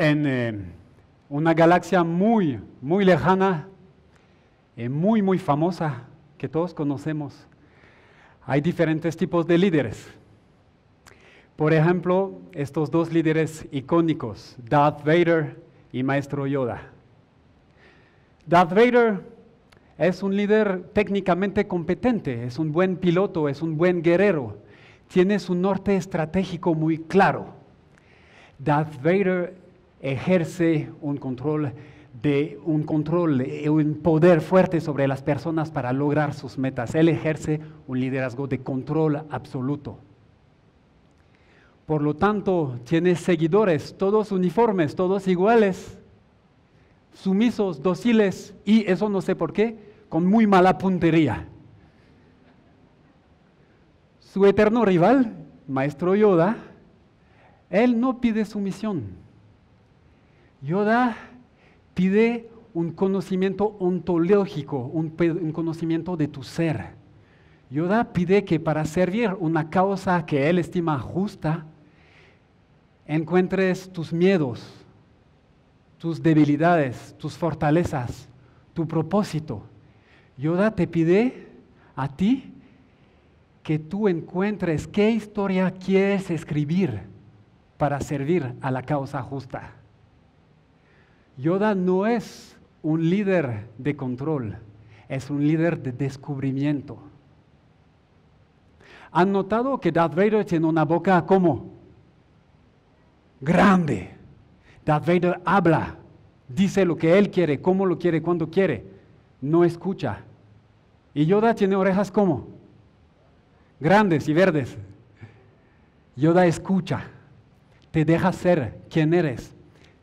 en eh, una galaxia muy, muy lejana, y muy, muy famosa, que todos conocemos, hay diferentes tipos de líderes. Por ejemplo, estos dos líderes icónicos, Darth Vader y Maestro Yoda. Darth Vader es un líder técnicamente competente, es un buen piloto, es un buen guerrero, tiene su norte estratégico muy claro. Darth Vader ejerce un control de un control, un poder fuerte sobre las personas para lograr sus metas. Él ejerce un liderazgo de control absoluto. Por lo tanto, tiene seguidores, todos uniformes, todos iguales, sumisos, dóciles y eso no sé por qué, con muy mala puntería. Su eterno rival, Maestro Yoda, él no pide sumisión. Yoda pide un conocimiento ontológico, un, conocimiento de tu ser. Yoda pide que para servir una causa que él estima justa, encuentres tus miedos, tus debilidades, tus fortalezas, tu propósito. Yoda te pide a ti que tú encuentres qué historia quieres escribir para servir a la causa justa. Yoda no es un líder de control, es un líder de descubrimiento. ¿Han notado que Darth Vader tiene una boca como grande? Darth Vader habla, dice lo que él quiere, cómo lo quiere, cuando quiere, no escucha. Y Yoda tiene orejas como grandes y verdes. Yoda escucha, te deja ser quien eres,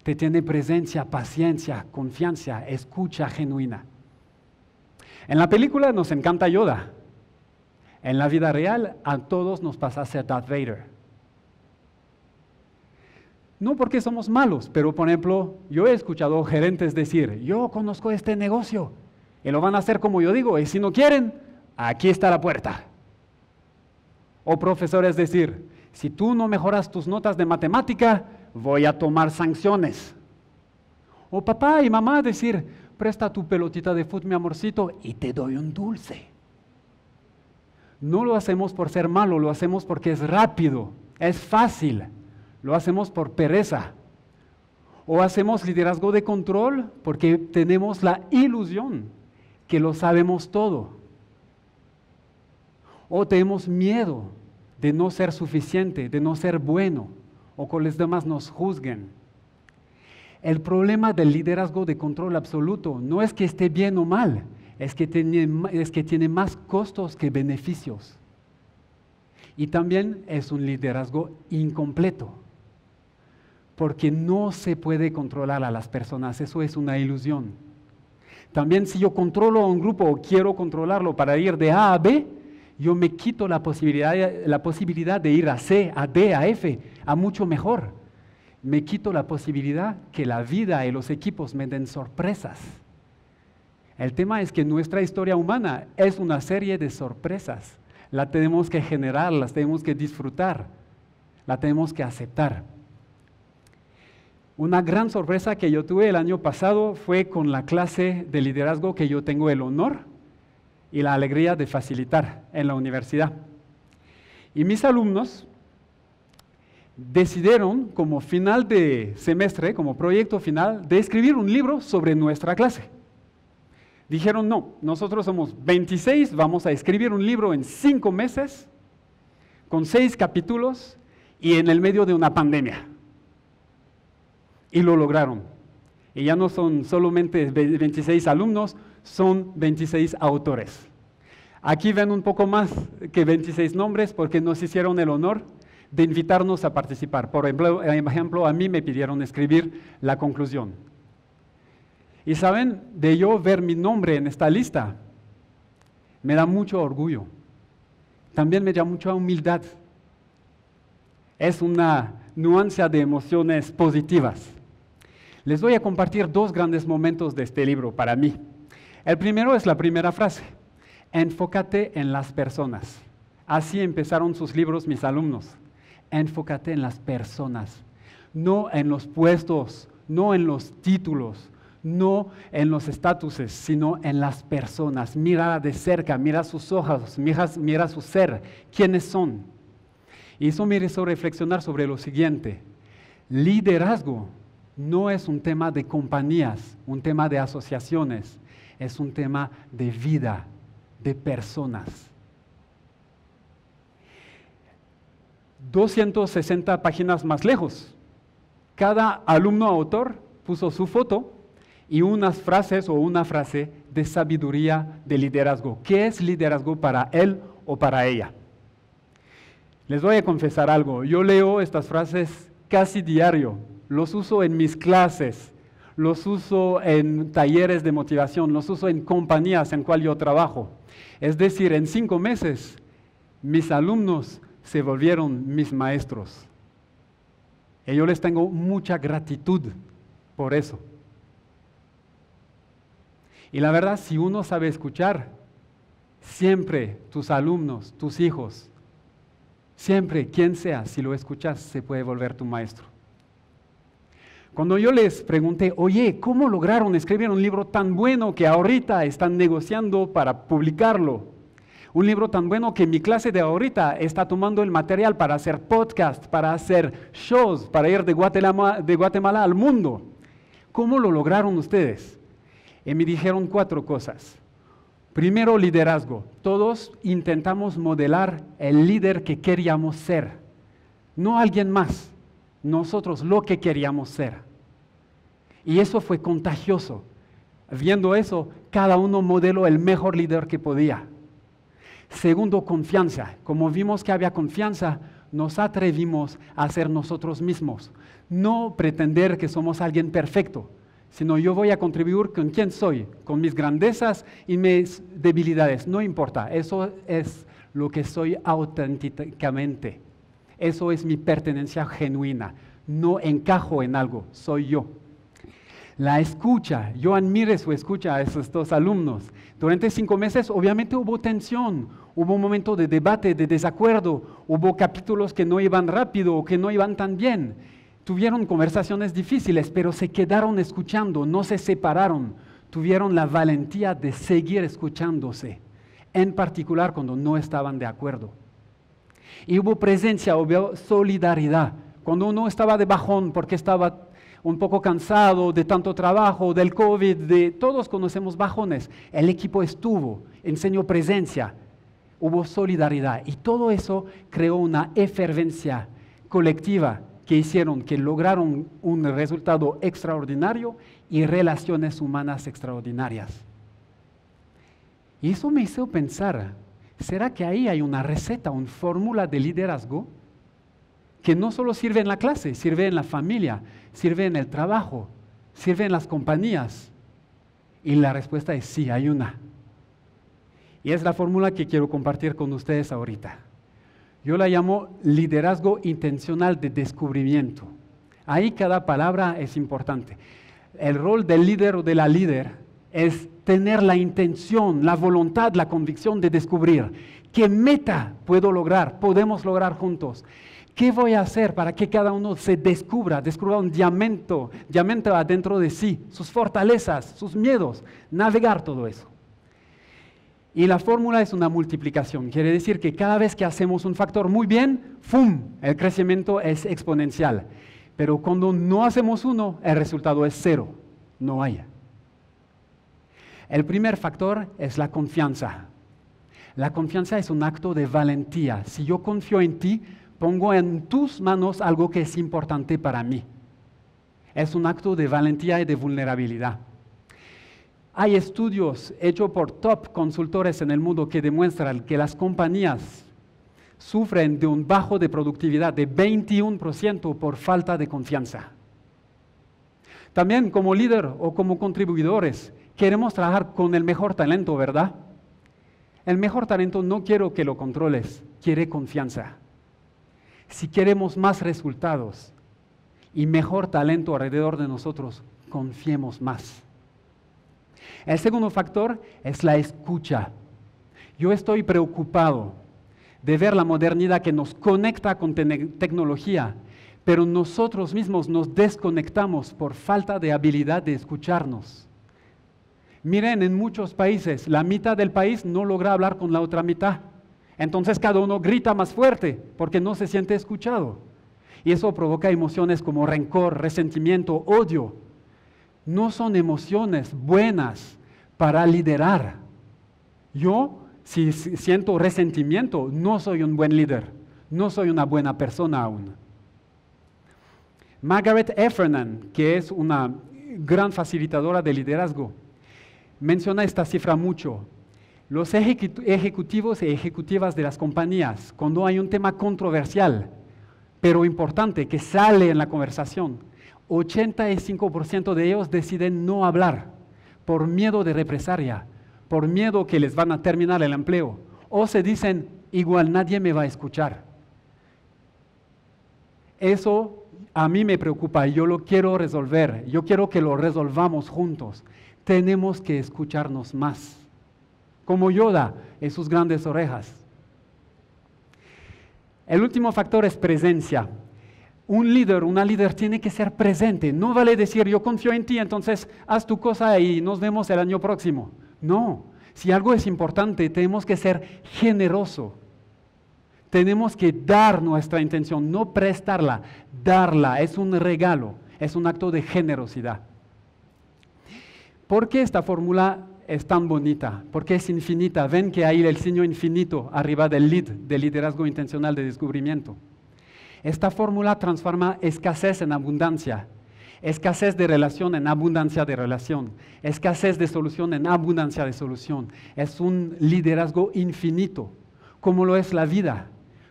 te tiene presencia, paciencia, confianza, escucha genuina. En la película nos encanta Yoda. En la vida real a todos nos pasa a ser Darth Vader. No porque somos malos, pero por ejemplo, yo he escuchado gerentes decir, yo conozco este negocio y lo van a hacer como yo digo, y si no quieren, aquí está la puerta. O profesores decir, si tú no mejoras tus notas de matemática, voy a tomar sanciones. O papá y mamá decir, presta tu pelotita de fútbol, mi amorcito, y te doy un dulce. No lo hacemos por ser malo, lo hacemos porque es rápido, es fácil, lo hacemos por pereza. O hacemos liderazgo de control porque tenemos la ilusión que lo sabemos todo. O tenemos miedo de no ser suficiente, de no ser bueno o que los demás nos juzguen. El problema del liderazgo de control absoluto no es que esté bien o mal, es que tiene, es que tiene más costos que beneficios. Y también es un liderazgo incompleto, porque no se puede controlar a las personas, eso es una ilusión. También si yo controlo a un grupo o quiero controlarlo para ir de A a B, yo me quito la posibilidad, la posibilidad de ir a C, a D, a F, a mucho mejor. Me quito la posibilidad que la vida y los equipos me den sorpresas. El tema es que nuestra historia humana es una serie de sorpresas. La tenemos que generar, las tenemos que disfrutar, la tenemos que aceptar. Una gran sorpresa que yo tuve el año pasado fue con la clase de liderazgo que yo tengo el honor y la alegría de facilitar en la universidad. Y mis alumnos decidieron como final de semestre, como proyecto final, de escribir un libro sobre nuestra clase. Dijeron, no, nosotros somos 26, vamos a escribir un libro en cinco meses, con seis capítulos y en el medio de una pandemia. Y lo lograron. Y ya no son solamente 26 alumnos, son 26 autores. Aquí ven un poco más que 26 nombres porque nos hicieron el honor de invitarnos a participar. Por ejemplo, a mí me pidieron escribir la conclusión. Y saben, de yo ver mi nombre en esta lista, me da mucho orgullo. También me da mucha humildad. Es una nuancia de emociones positivas. Les voy a compartir dos grandes momentos de este libro para mí. El primero es la primera frase, enfócate en las personas. Así empezaron sus libros mis alumnos, enfócate en las personas. no en los puestos, no en los títulos, no en los estatuses, sino en las personas. Mira de cerca, mira sus ojos, mira, mira su ser, quiénes son. Y eso me hizo reflexionar sobre lo siguiente. Liderazgo no es un tema de compañías, un tema de asociaciones, es un tema de vida, de personas. 260 páginas más lejos. Cada alumno autor puso su foto y unas frases o una frase de sabiduría de liderazgo. ¿Qué es liderazgo para él o para ella? Les voy a confesar algo. Yo leo estas frases casi diario. Los uso en mis clases, los uso en talleres de motivación, los uso en compañías en cual yo trabajo. Es decir, en cinco meses mis alumnos se volvieron mis maestros. Y yo les tengo mucha gratitud por eso. Y la verdad, si uno sabe escuchar, siempre tus alumnos, tus hijos, siempre quien sea, si lo escuchas, se puede volver tu maestro. Cuando yo les pregunté, oye, ¿cómo lograron escribir un libro tan bueno que ahorita están negociando para publicarlo? Un libro tan bueno que mi clase de ahorita está tomando el material para hacer podcast, para hacer shows, para ir de Guatemala, de Guatemala al mundo. ¿Cómo lo lograron ustedes? Y me dijeron cuatro cosas. Primero, liderazgo. Todos intentamos modelar el líder que queríamos ser, no alguien más, nosotros lo que queríamos ser. Y eso fue contagioso. Viendo eso, cada uno modeló el mejor líder que podía. Segundo, confianza. Como vimos que había confianza, nos atrevimos a ser nosotros mismos. No pretender que somos alguien perfecto, sino yo voy a contribuir con quién soy, con mis grandezas y mis debilidades. No importa, eso es lo que soy auténticamente. Eso es mi pertenencia genuina. No encajo en algo, soy yo. La escucha, yo admire su escucha a esos dos alumnos. Durante cinco meses obviamente hubo tensión, hubo un momento de debate, de desacuerdo, hubo capítulos que no iban rápido o que no iban tan bien. Tuvieron conversaciones difíciles, pero se quedaron escuchando, no se separaron, tuvieron la valentía de seguir escuchándose, en particular cuando no estaban de acuerdo. Y hubo presencia, hubo solidaridad. Cuando uno estaba de bajón porque estaba un poco cansado de tanto trabajo, del COVID, de todos conocemos bajones. El equipo estuvo, enseñó presencia, hubo solidaridad y todo eso creó una efervencia colectiva que hicieron que lograron un resultado extraordinario y relaciones humanas extraordinarias. Y eso me hizo pensar, ¿será que ahí hay una receta, una fórmula de liderazgo que no solo sirve en la clase, sirve en la familia, sirve en el trabajo, sirve en las compañías. Y la respuesta es sí, hay una. Y es la fórmula que quiero compartir con ustedes ahorita. Yo la llamo liderazgo intencional de descubrimiento. Ahí cada palabra es importante. El rol del líder o de la líder es tener la intención, la voluntad, la convicción de descubrir qué meta puedo lograr, podemos lograr juntos. ¿Qué voy a hacer para que cada uno se descubra, descubra un diamante, diamante adentro de sí, sus fortalezas, sus miedos, navegar todo eso? Y la fórmula es una multiplicación. Quiere decir que cada vez que hacemos un factor muy bien, ¡fum! El crecimiento es exponencial. Pero cuando no hacemos uno, el resultado es cero. No hay. El primer factor es la confianza. La confianza es un acto de valentía. Si yo confío en ti, pongo en tus manos algo que es importante para mí. Es un acto de valentía y de vulnerabilidad. Hay estudios hechos por top consultores en el mundo que demuestran que las compañías sufren de un bajo de productividad de 21% por falta de confianza. También como líder o como contribuidores queremos trabajar con el mejor talento, ¿verdad? El mejor talento no quiero que lo controles, quiere confianza si queremos más resultados y mejor talento alrededor de nosotros, confiemos más. El segundo factor es la escucha. Yo estoy preocupado de ver la modernidad que nos conecta con tecnología, pero nosotros mismos nos desconectamos por falta de habilidad de escucharnos. Miren, en muchos países la mitad del país no logra hablar con la otra mitad. Entonces cada uno grita más fuerte porque no se siente escuchado. Y eso provoca emociones como rencor, resentimiento, odio. No son emociones buenas para liderar. Yo, si siento resentimiento, no soy un buen líder, no soy una buena persona aún. Margaret Effernan, que es una gran facilitadora de liderazgo, menciona esta cifra mucho. Los ejecutivos y ejecutivas de las compañías, cuando hay un tema controversial, pero importante, que sale en la conversación, 85% de ellos deciden no hablar por miedo de represalia, por miedo que les van a terminar el empleo, o se dicen, igual nadie me va a escuchar. Eso a mí me preocupa yo lo quiero resolver, yo quiero que lo resolvamos juntos. Tenemos que escucharnos más como Yoda en sus grandes orejas. El último factor es presencia. Un líder, una líder tiene que ser presente. No vale decir yo confío en ti, entonces haz tu cosa y nos vemos el año próximo. No, si algo es importante, tenemos que ser generoso. Tenemos que dar nuestra intención, no prestarla, darla. Es un regalo, es un acto de generosidad. ¿Por qué esta fórmula es tan bonita, porque es infinita. Ven que hay el signo infinito arriba del lead, del liderazgo intencional de descubrimiento. Esta fórmula transforma escasez en abundancia, escasez de relación en abundancia de relación, escasez de solución en abundancia de solución. Es un liderazgo infinito, como lo es la vida,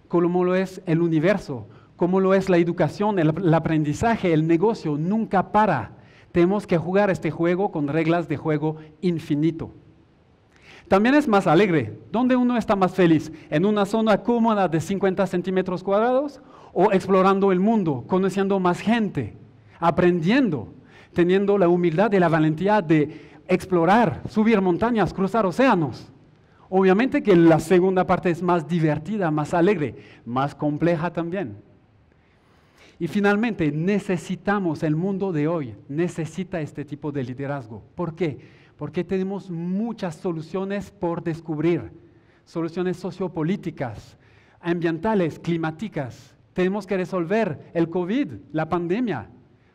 como lo es el universo, como lo es la educación, el aprendizaje, el negocio, nunca para tenemos que jugar este juego con reglas de juego infinito. También es más alegre. ¿Dónde uno está más feliz? ¿En una zona cómoda de 50 centímetros cuadrados o explorando el mundo, conociendo más gente, aprendiendo, teniendo la humildad y la valentía de explorar, subir montañas, cruzar océanos? Obviamente que la segunda parte es más divertida, más alegre, más compleja también. Y finalmente, necesitamos, el mundo de hoy necesita este tipo de liderazgo. ¿Por qué? Porque tenemos muchas soluciones por descubrir, soluciones sociopolíticas, ambientales, climáticas. Tenemos que resolver el COVID, la pandemia.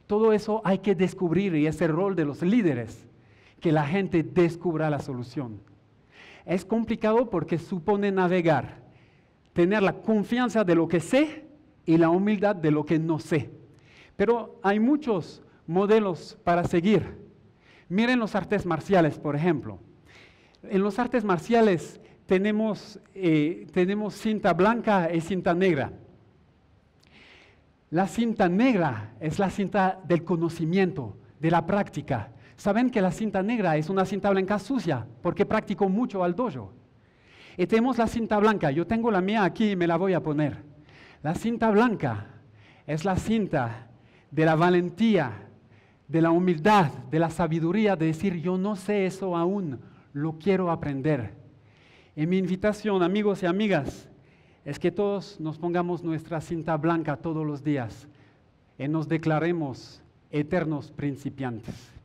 Todo eso hay que descubrir y es el rol de los líderes, que la gente descubra la solución. Es complicado porque supone navegar, tener la confianza de lo que sé y la humildad de lo que no sé. Pero hay muchos modelos para seguir. Miren los artes marciales, por ejemplo. En los artes marciales tenemos, eh, tenemos cinta blanca y cinta negra. La cinta negra es la cinta del conocimiento, de la práctica. Saben que la cinta negra es una cinta blanca sucia porque practico mucho al dojo. Y tenemos la cinta blanca. Yo tengo la mía aquí y me la voy a poner. La cinta blanca es la cinta de la valentía, de la humildad, de la sabiduría, de decir, yo no sé eso aún, lo quiero aprender. Y mi invitación, amigos y amigas, es que todos nos pongamos nuestra cinta blanca todos los días y nos declaremos eternos principiantes.